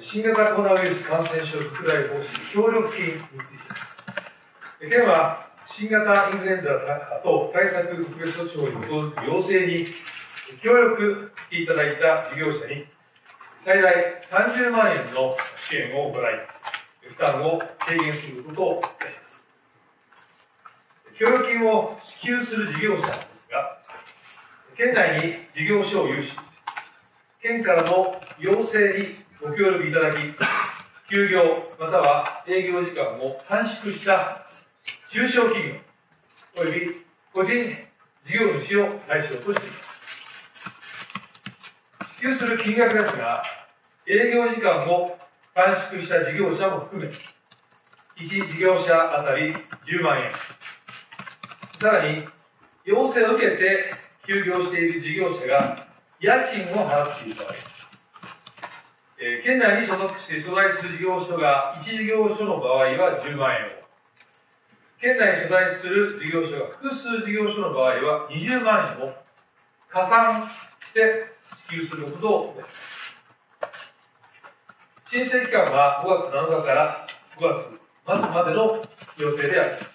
新型コロナウイルス感染症拡大防止協力金についてです。県は新型インフルエンザ等対策特別措置法に基づく要請に協力していただいた事業者に最大30万円の支援を行い、負担を軽減することをいたします。協力金を支給する事業者ですが、県内に事業所を有し、県からの要請にご協力いただき、休業または営業時間を短縮した中小企業及び個人事業主を対象としています。支給する金額ですが、営業時間を短縮した事業者も含め、1事業者当たり10万円。さらに、要請を受けて休業している事業者が家賃を払っている場合、県内に所属して所在する事業所が1事業所の場合は10万円を、県内に所在する事業所が複数事業所の場合は20万円を加算して支給することを。申請期間は5月7日から5月末までの予定であります。